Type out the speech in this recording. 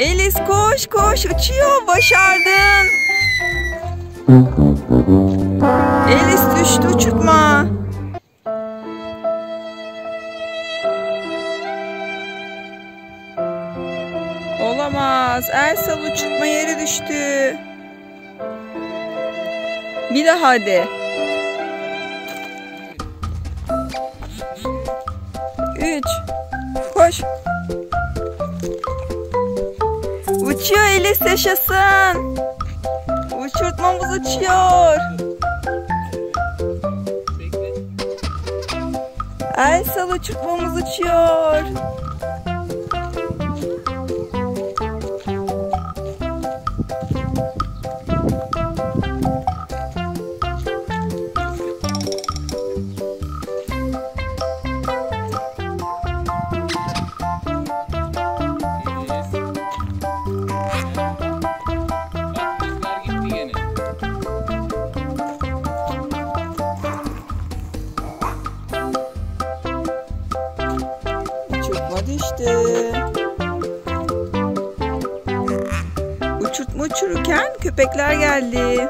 Elis koş koş uçuyor başardın. Elis düştü uçurtma. Olamaz. Elsa uçurtma yere düştü. Bir daha hadi. Üç. Koş. Elis yaşasın. Uçurtmamız uçuyor. Elsa uçurtmamız uçuyor. Uçurtma düştü. Uçurtma uçururken köpekler geldi.